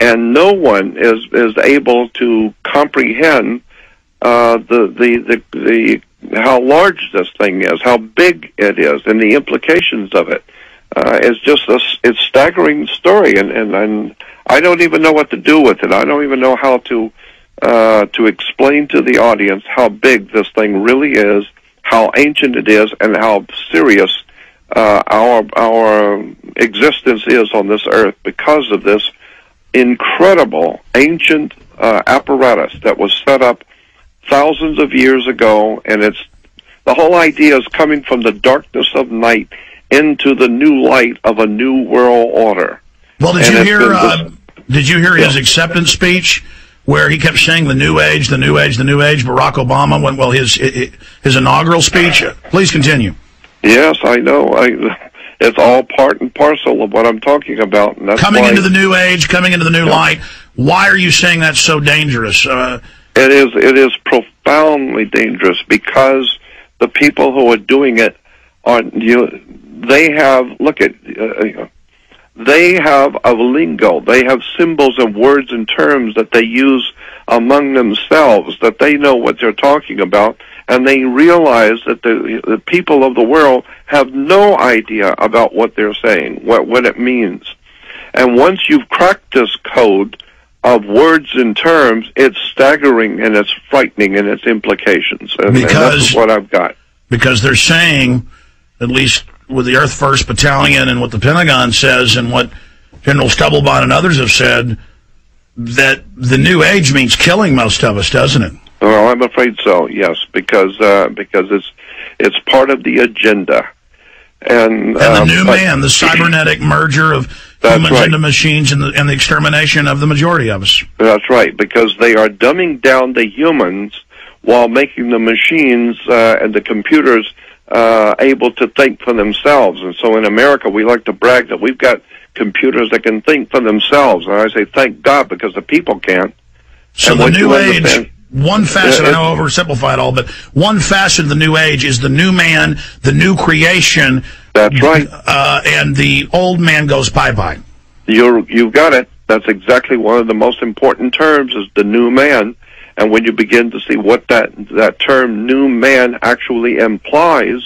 and no one is is able to comprehend uh, the, the the the how large this thing is, how big it is, and the implications of it. Uh, it's just a it's staggering story, and, and and I don't even know what to do with it. I don't even know how to uh, to explain to the audience how big this thing really is, how ancient it is, and how serious uh, our our existence is on this earth because of this incredible ancient uh, apparatus that was set up thousands of years ago, and it's the whole idea is coming from the darkness of night into the new light of a new world order. Well, did and you hear? Uh, did you hear his yeah. acceptance speech? Where he kept saying the new age, the new age, the new age. Barack Obama went well. His his inaugural speech. Please continue. Yes, I know. I it's all part and parcel of what I'm talking about. And that's coming into the new age, coming into the new yeah. light. Why are you saying that's so dangerous? Uh, it is. It is profoundly dangerous because the people who are doing it are you. They have look at. Uh, they have a lingo. They have symbols and words and terms that they use among themselves that they know what they're talking about, and they realize that the, the people of the world have no idea about what they're saying, what what it means. And once you've cracked this code, of words and terms, it's staggering and it's frightening in its implications. And, because, and that's what I've got. Because they're saying, at least with the Earth First Battalion and what the Pentagon says and what General Stubblebine and others have said, that the new age means killing most of us, doesn't it? Well, I'm afraid so. Yes, because uh, because it's it's part of the agenda. And, and the um, new man, the cybernetic merger of humans right. into machines and the, and the extermination of the majority of us. That's right, because they are dumbing down the humans while making the machines uh, and the computers uh, able to think for themselves. And so in America, we like to brag that we've got computers that can think for themselves. And I say, thank God, because the people can't. So and the new age one facet, I know I oversimplified all, but one fashion of the new age is the new man, the new creation. That's right. Uh, and the old man goes bye bye. You you've got it. That's exactly one of the most important terms is the new man. And when you begin to see what that that term "new man" actually implies,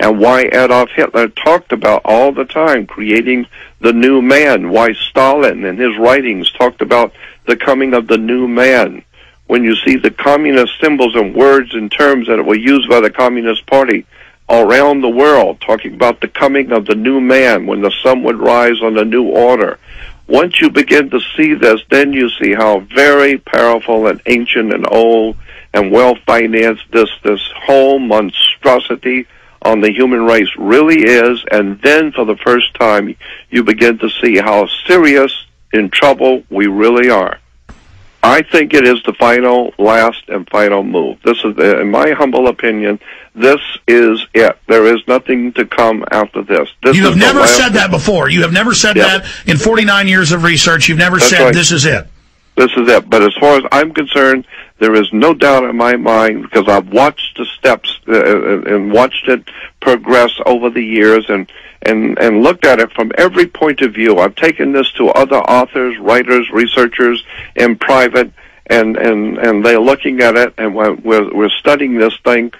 and why Adolf Hitler talked about all the time creating the new man, why Stalin in his writings talked about the coming of the new man when you see the communist symbols and words and terms that were used by the Communist Party around the world, talking about the coming of the new man, when the sun would rise on the new order. Once you begin to see this, then you see how very powerful and ancient and old and well financed this this whole monstrosity on the human race really is, and then for the first time you begin to see how serious in trouble we really are. I think it is the final, last, and final move. This is, in my humble opinion, this is it. There is nothing to come after this. this you have never said that before. You have never said yep. that in 49 years of research. You've never That's said right. this is it. This is it. But as far as I'm concerned, there is no doubt in my mind because I've watched the steps uh, uh and watched it progress over the years and and and looked at it from every point of view. I've taken this to other authors, writers, researchers in private, and and and they're looking at it, and we're we're studying this thing.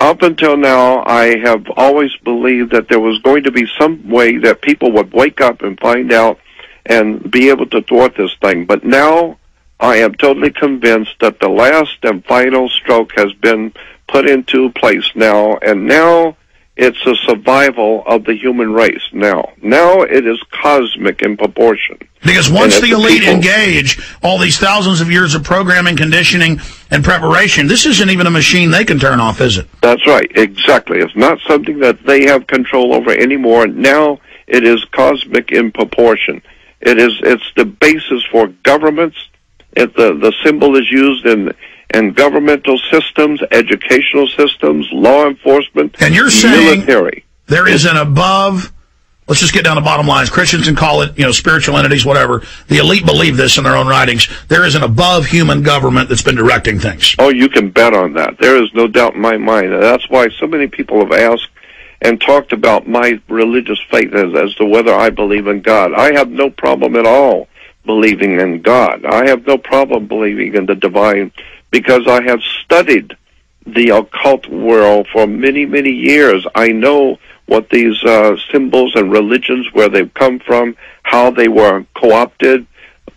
Up until now, I have always believed that there was going to be some way that people would wake up and find out and be able to thwart this thing. But now, I am totally convinced that the last and final stroke has been put into place now, and now it's a survival of the human race now. Now it is cosmic in proportion. Because once the elite people, engage all these thousands of years of programming, conditioning, and preparation, this isn't even a machine they can turn off, is it? That's right, exactly. It's not something that they have control over anymore. Now it is cosmic in proportion. It is it's the basis for governments. It, the the symbol is used in and governmental systems, educational systems, law enforcement, and you're saying military. There is an above. Let's just get down to bottom lines. Christians can call it, you know, spiritual entities, whatever. The elite believe this in their own writings. There is an above human government that's been directing things. Oh, you can bet on that. There is no doubt in my mind. And that's why so many people have asked and talked about my religious faith as, as to whether I believe in God. I have no problem at all believing in God. I have no problem believing in the divine because I have studied the occult world for many, many years. I know what these uh, symbols and religions, where they've come from, how they were co opted,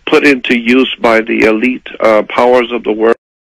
put into use by the elite uh, powers of the world.